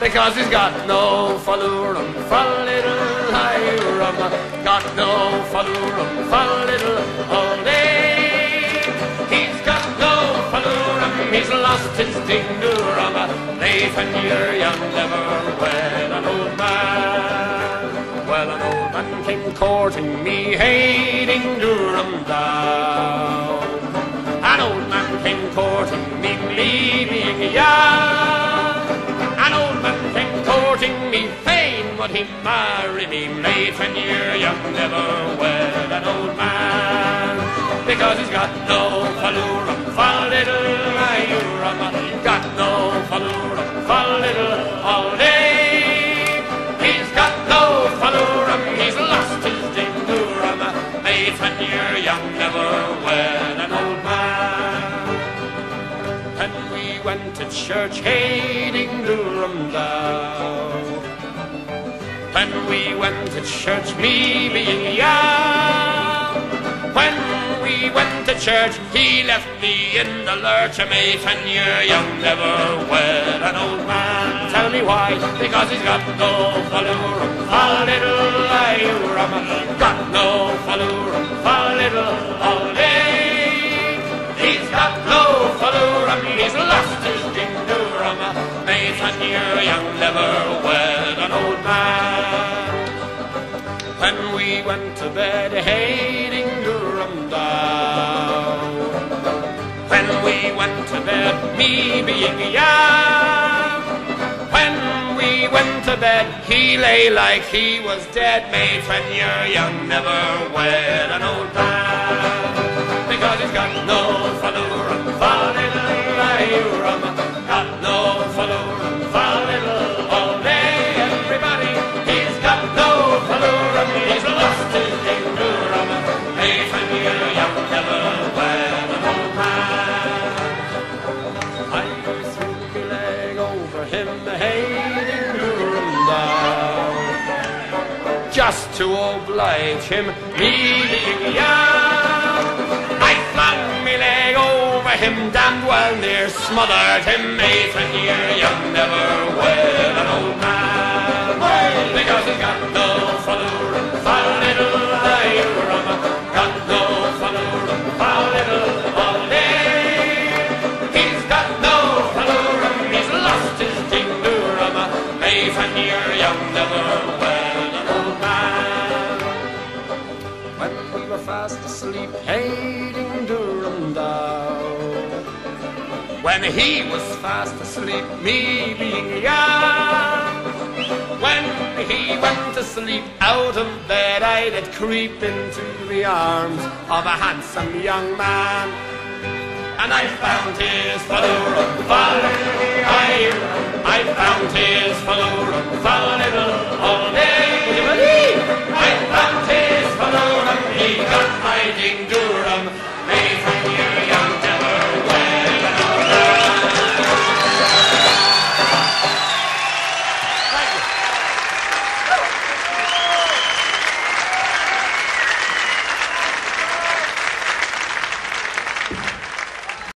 because he's got no fallurum for little Hiram. Got no fallurum for little all day. He's got no fallurum, he's lost his dingurum. When you're young, never wed an old man. Well, an old man came courting me, hating Durham down. An old man came courting me, he marry me, mate when you're young, never wed an old man. Because he's got no fallurum, for little ayurum, got no fallurum, for little all day. He's got no fallurum, he's lost his dingurum, mate when you're young, never wed an old man. And we went to church hating When we went to church, me being young. When we went to church, he left me in the lurch. A mate, and you're young, never wed an old man. Tell me why? Because he's got no fallurum, a little ayurum. Got no fallurum, a little all day. He's got no fallurum, he's lost his dingurum. Mate, and you're young, never wed an old man. We went to bed hating Durham down. When we went to bed, me being young. When we went to bed, he lay like he was dead. Mate, when you're young, never wed an old man. Because he's got no fallurum, just to oblige him, me being young. I flung me leg over him, damned well near smothered him, mate, when you're young, never wed an old man. Because he's got no fallurum, for little ayurum, got no fallurum, for little all day. He's got no fallurum, he's lost his dingurum, mate, when you're young, never asleep, hating Durham down. When he was fast asleep, me being young. When he went to sleep out of bed, I did creep into the arms of a handsome young man. And I found his fallurum, fallurum,